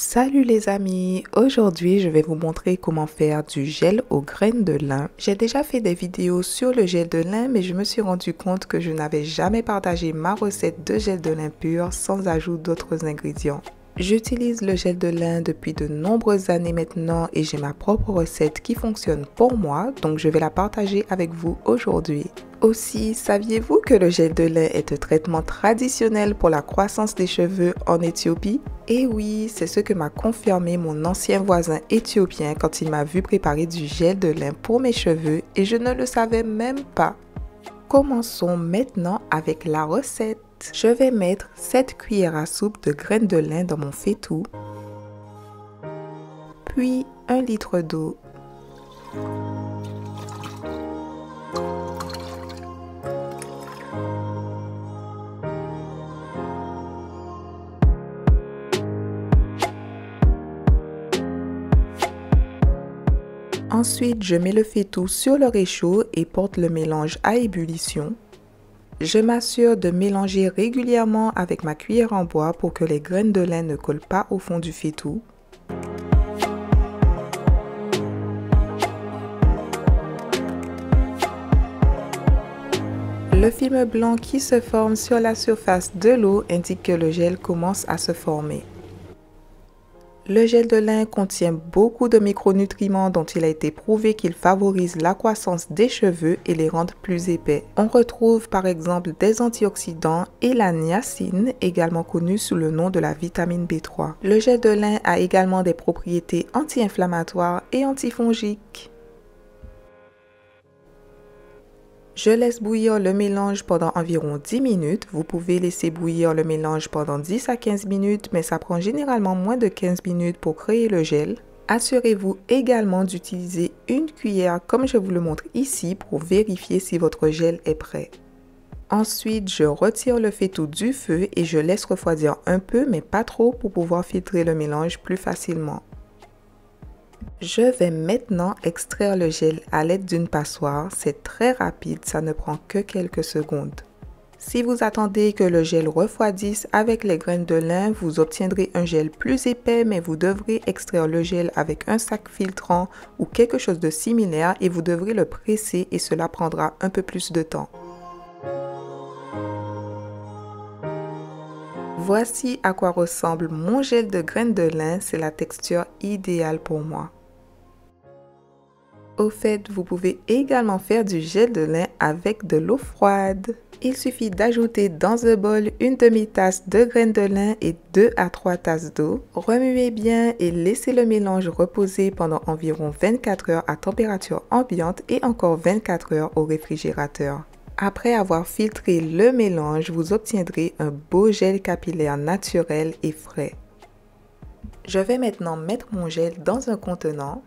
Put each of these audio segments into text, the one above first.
Salut les amis, aujourd'hui je vais vous montrer comment faire du gel aux graines de lin. J'ai déjà fait des vidéos sur le gel de lin mais je me suis rendu compte que je n'avais jamais partagé ma recette de gel de lin pur sans ajout d'autres ingrédients. J'utilise le gel de lin depuis de nombreuses années maintenant et j'ai ma propre recette qui fonctionne pour moi, donc je vais la partager avec vous aujourd'hui. Aussi, saviez-vous que le gel de lin est un traitement traditionnel pour la croissance des cheveux en Éthiopie? Et oui, c'est ce que m'a confirmé mon ancien voisin éthiopien quand il m'a vu préparer du gel de lin pour mes cheveux et je ne le savais même pas. Commençons maintenant avec la recette. Je vais mettre 7 cuillères à soupe de graines de lin dans mon faitout, puis 1 litre d'eau. Ensuite, je mets le faitout sur le réchaud et porte le mélange à ébullition. Je m'assure de mélanger régulièrement avec ma cuillère en bois pour que les graines de lin ne collent pas au fond du faitout. Le film blanc qui se forme sur la surface de l'eau indique que le gel commence à se former. Le gel de lin contient beaucoup de micronutriments dont il a été prouvé qu'ils favorisent la croissance des cheveux et les rendent plus épais. On retrouve par exemple des antioxydants et la niacine, également connue sous le nom de la vitamine B3. Le gel de lin a également des propriétés anti-inflammatoires et antifongiques. Je laisse bouillir le mélange pendant environ 10 minutes. Vous pouvez laisser bouillir le mélange pendant 10 à 15 minutes, mais ça prend généralement moins de 15 minutes pour créer le gel. Assurez-vous également d'utiliser une cuillère comme je vous le montre ici pour vérifier si votre gel est prêt. Ensuite, je retire le faitout du feu et je laisse refroidir un peu mais pas trop pour pouvoir filtrer le mélange plus facilement. Je vais maintenant extraire le gel à l'aide d'une passoire. C'est très rapide, ça ne prend que quelques secondes. Si vous attendez que le gel refroidisse avec les graines de lin, vous obtiendrez un gel plus épais, mais vous devrez extraire le gel avec un sac filtrant ou quelque chose de similaire et vous devrez le presser et cela prendra un peu plus de temps. Voici à quoi ressemble mon gel de graines de lin, c'est la texture idéale pour moi. Au fait, vous pouvez également faire du gel de lin avec de l'eau froide. Il suffit d'ajouter dans un bol une demi-tasse de graines de lin et 2 à 3 tasses d'eau. Remuez bien et laissez le mélange reposer pendant environ 24 heures à température ambiante et encore 24 heures au réfrigérateur. Après avoir filtré le mélange, vous obtiendrez un beau gel capillaire naturel et frais. Je vais maintenant mettre mon gel dans un contenant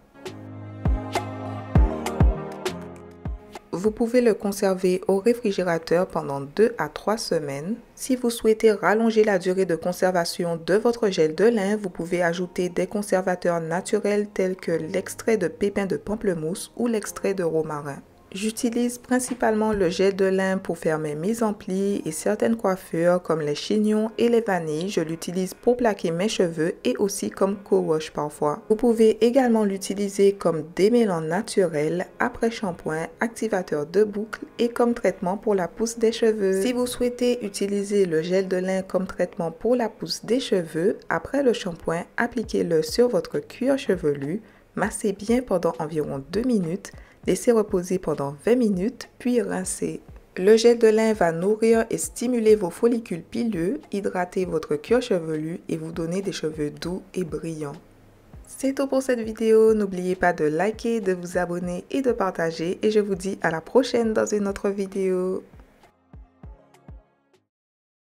Vous pouvez le conserver au réfrigérateur pendant 2 à 3 semaines. Si vous souhaitez rallonger la durée de conservation de votre gel de lin, vous pouvez ajouter des conservateurs naturels tels que l'extrait de pépins de pamplemousse ou l'extrait de romarin. J'utilise principalement le gel de lin pour faire mes mises et certaines coiffures comme les chignons et les vanilles. Je l'utilise pour plaquer mes cheveux et aussi comme co-wash parfois. Vous pouvez également l'utiliser comme démêlant naturel, après shampoing, activateur de boucle et comme traitement pour la pousse des cheveux. Si vous souhaitez utiliser le gel de lin comme traitement pour la pousse des cheveux, après le shampoing, appliquez-le sur votre cuir chevelu, massez bien pendant environ 2 minutes Laissez reposer pendant 20 minutes, puis rincez. Le gel de lin va nourrir et stimuler vos follicules pileux, hydrater votre cuir chevelu et vous donner des cheveux doux et brillants. C'est tout pour cette vidéo, n'oubliez pas de liker, de vous abonner et de partager et je vous dis à la prochaine dans une autre vidéo.